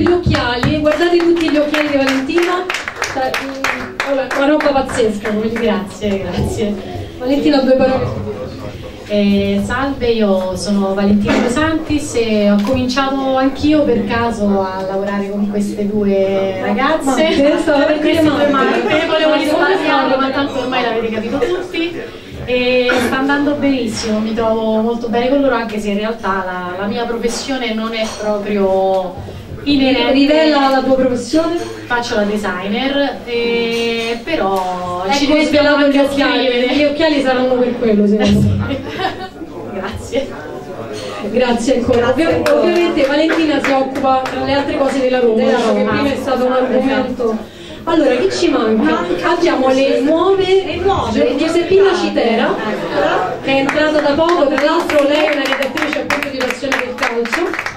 gli occhiali, guardate tutti gli occhiali di Valentina. Una roba pazzesca, grazie, grazie. Valentina, due parole. Eh, salve, io sono Valentina De Santis e ho cominciato anch'io per caso a lavorare con queste due ragazze. Ma queste due marche, volevo risparmiarlo, ma tanto ormai l'avete capito tutti. E sta andando benissimo, mi trovo molto bene con loro anche se in realtà la, la mia professione non è proprio inerente. Rivela la tua professione? Faccio la designer, eh, però ecco, ci spiegare gli occhiali. Gli occhiali saranno per quello secondo me. Grazie. Grazie ancora. Grazie. Ovviamente Valentina si occupa tra le altre cose della Roma, Roma. che prima è stato un argomento. Allora, chi ci manca? Abbiamo le nuove, le nuove Giuseppina Citera, che è entrata da poco, tra l'altro lei è una redattrice appunto di passione del calcio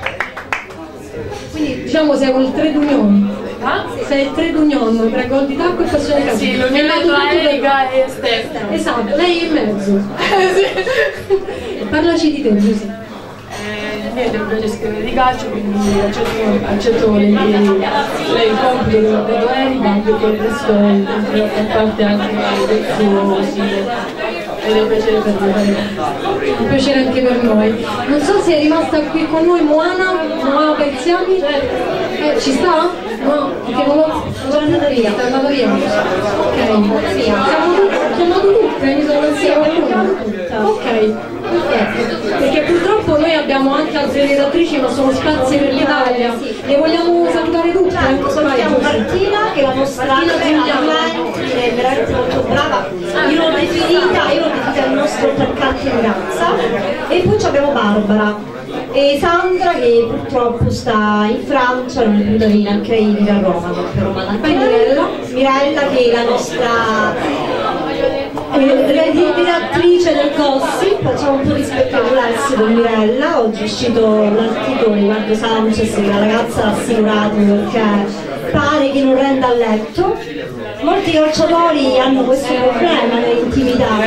diciamo siamo il trade union. Ah? Sei il trade union tra gol di tacco e passione calcio. Sì, l'unione tra Erika e Stefano. Esatto, lei è in mezzo. sì. Parlaci di te, Giuseppe niente, mi piace scrivere di calcio, quindi accetto, accetto le, le, il compito che ho dato Erika, perché il resto è parte anche del suo sito ed è un piacere per noi. Un piacere anche per noi. Non so se è rimasta qui con noi Moana, Moana Perziani. Eh, ci sta? No, perché non l'ho andata via, è andata via. Ok, sì, siamo chiamato tutte, mi sono sia qualcuno. Ok, perché purtroppo noi abbiamo anche altre redattrici ma sono spazi per l'Italia. Le vogliamo salutare tutte? Certo, salutiamo Martina che è la nostra è veramente molto brava. Io l'ho definita, io l'ho il nostro attaccante in razza. E poi abbiamo Barbara e Sandra che purtroppo sta in Francia, non è potuta venire anche lei vive a Roma, per anche Mirella. Mirella che è la nostra eh, direttrice del Cossi, facciamo un po' di spettacolarsi con Mirella, oggi è uscito l'articolo di Marco Sanchez che la ragazza l'ha assicurato perché pare che non renda a letto. Molti calciatori hanno questo problema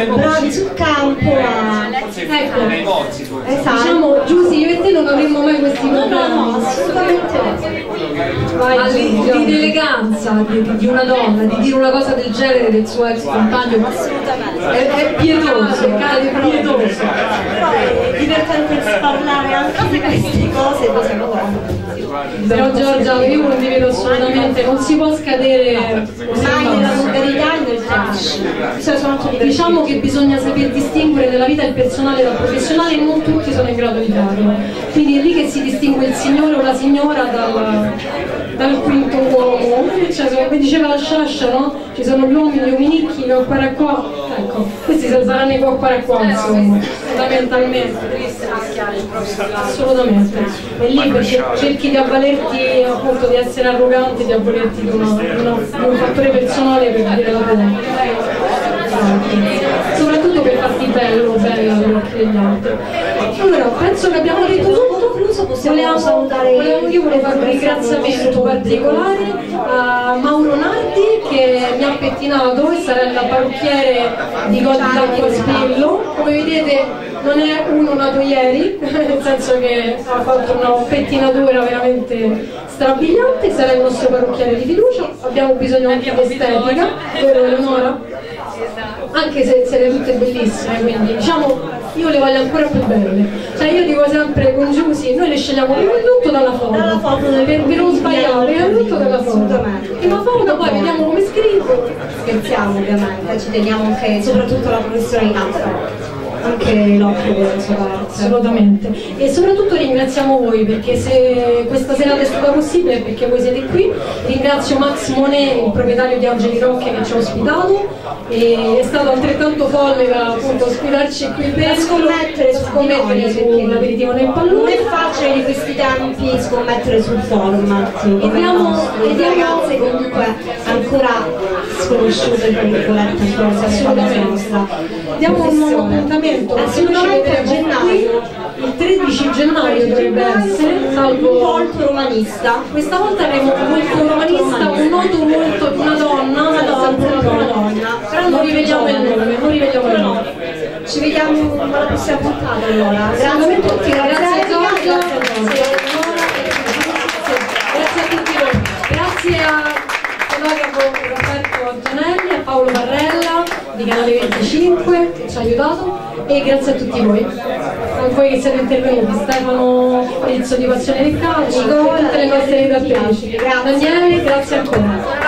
bravi sul campo ma ecco, esatto. diciamo Giussi io e te non avremmo mai questi problemi. No, no, assolutamente no. Vai, di, una donna, di dire una cosa del genere del suo ex compagno, è, è pietoso, è pietoso. Però è divertente parlare anche di queste cose. Però Giorgia, io non ti vedo assolutamente, non si può scadere mai nella volgarità diciamo che bisogna saper distinguere nella vita il personale dal professionale e non tutti sono in grado di farlo. Quindi è lì che si distingue il signore o la signora dal, dal quinto. Cioè, come diceva la Sciascia, no? Ci sono gli uomini, gli uminicchi, i qua qua. Ecco, questi saranno i qua qua, insomma, fondamentalmente. Assolutamente. E lì perché cerchi di avvalerti appunto di essere arrogante, di avvalerti di, una, di, una, di un fattore personale per dire la tua. Soprattutto per farti bello bella all'occhio degli altri. Allora, penso che abbiamo detto tutto, possiamo volevo, salutare. io volevo fare un ringraziamento particolare a Mauro Nardi che mi ha pettinato e sarà il parrucchiere di Godda Spillo. Come vedete non è uno nato ieri, nel senso che ha fatto una pettinatura veramente strabiliante, sarà il nostro parrucchiere di fiducia, abbiamo bisogno anche di estetica, vero Eleonora? Anche se siete tutte bellissime, quindi diciamo io le voglio ancora più belle. Cioè io dico sempre con Giusy, noi le scegliamo prima di tutto dalla foto, dalla foto per, per non sbagliare, prima di tutto dalla foto. Prima foto, poi vediamo come scrivo. Scherziamo ovviamente, ci teniamo anche soprattutto la professionalità anche l'occhio della sua parte. Assolutamente. E soprattutto ringraziamo voi perché se questa serata è stata possibile è perché voi siete qui. Ringrazio Max Monet, il proprietario di Angeli Rocche che ci ha ospitato e è stato altrettanto folle da appunto ospitarci qui per scommettere scommettere sull'aperitivo nel pallone. Non è facile di questi tempi scommettere sul format. Vediamo, vediamo ragazze comunque ancora sconosciute tra virgolette assolutamente. Diamo un nuovo appuntamento assolutamente a gennaio il 13 gennaio dovrebbe essere salvo un volto romanista questa volta avremo un volto romanista un noto molto di una donna una donna, una donna. però non rivediamo il nome non rivediamo il nome ci vediamo alla prossima puntata allora grazie a tutti grazie a Giorgio grazie a grazie a fotografo Roberto Gianelli, a Paolo Barrella di Canale 25 che ci ha aiutato e grazie a tutti voi, a voi che siete intervenuti, Stefano Frizzo di Passione del Calcio, tutte le nostre redattrici. Daniele, grazie ancora.